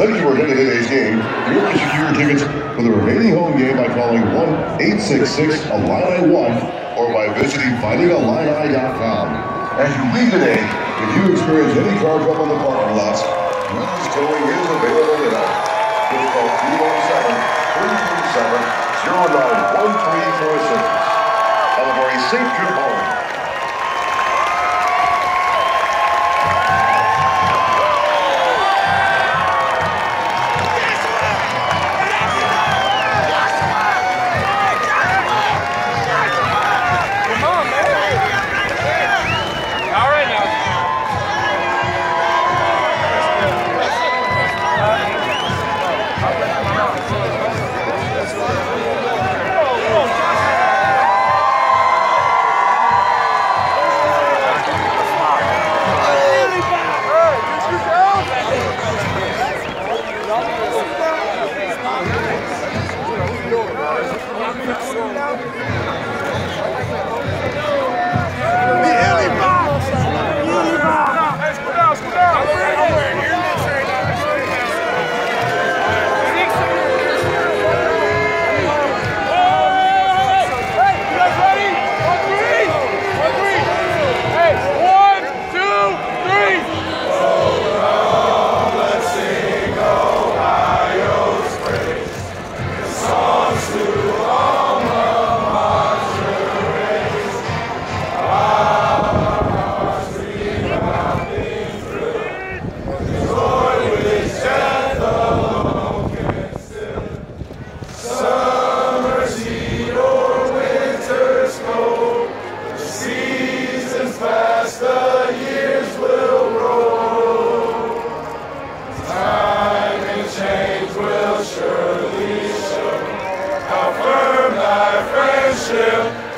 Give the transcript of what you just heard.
Thank you for attending today's game. You can secure your tickets for the remaining home game by calling 1-866-ILLINI-1 or by visiting fightingillini.com. As you leave today, if you experience any car trouble in the parking lots, Willis Towing is available tonight. Just call 317-337-0913 for assistance. Have a very safe trip home. Brasil! worship